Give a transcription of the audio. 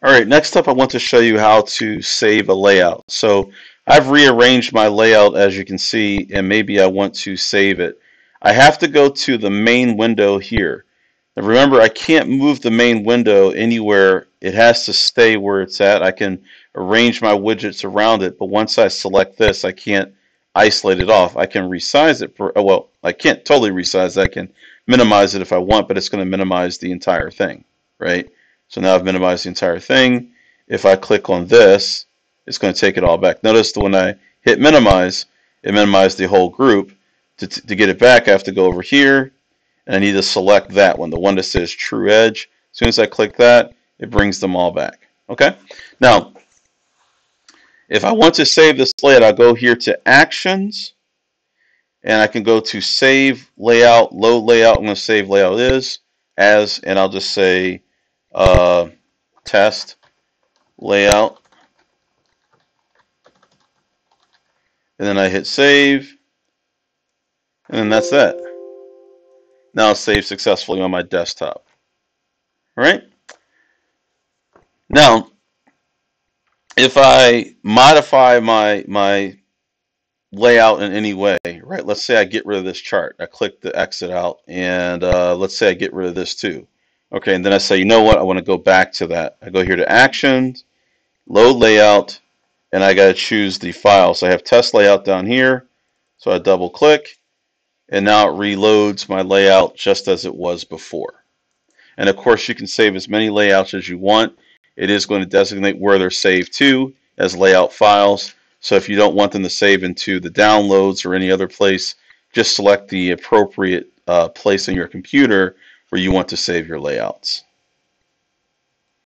All right, next up I want to show you how to save a layout. So I've rearranged my layout as you can see and maybe I want to save it. I have to go to the main window here. Now remember I can't move the main window anywhere. It has to stay where it's at. I can arrange my widgets around it but once I select this I can't isolate it off. I can resize it. For, well I can't totally resize. I can minimize it if I want but it's going to minimize the entire thing. right? So now I've minimized the entire thing. If I click on this, it's going to take it all back. Notice that when I hit minimize, it minimized the whole group. To, to get it back, I have to go over here, and I need to select that one, the one that says TrueEdge. As soon as I click that, it brings them all back. Okay? Now, if I want to save this layout, I'll go here to Actions, and I can go to Save Layout, Load Layout. I'm going to save layout is, as, and I'll just say uh, test layout. And then I hit save. And then that's that. Now saved successfully on my desktop. All right? Now, if I modify my my layout in any way, right? Let's say I get rid of this chart. I click the exit out, and uh, let's say I get rid of this too. Okay, and then I say, you know what, I want to go back to that. I go here to Actions, Load Layout, and I got to choose the file. So I have test layout down here, so I double click, and now it reloads my layout just as it was before. And of course, you can save as many layouts as you want. It is going to designate where they're saved to as layout files. So if you don't want them to save into the downloads or any other place, just select the appropriate uh, place on your computer where you want to save your layouts.